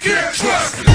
Can't trust me.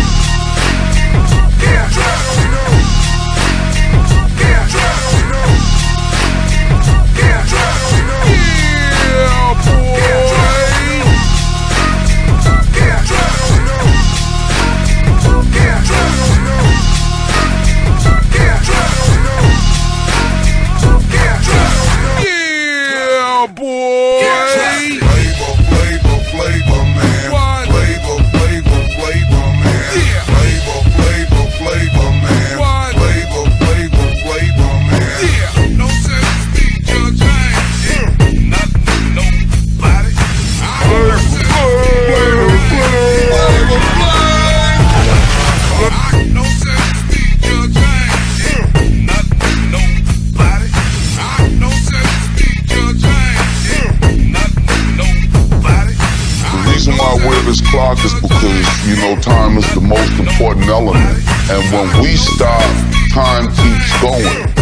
reason why this clock is because, you know, time is the most important element. And when we stop, time keeps going.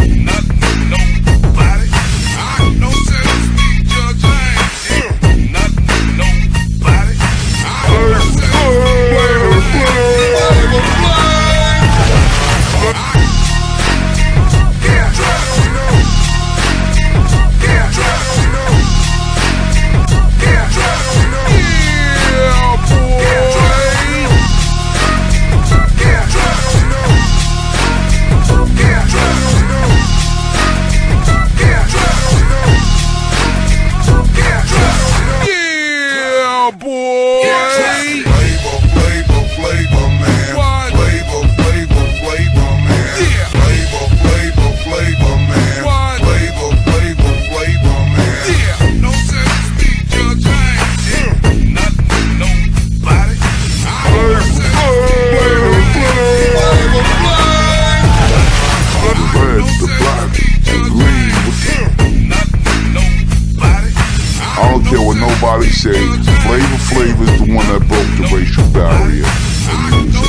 care what nobody say. Flavor Flav is the one that broke the racial barrier.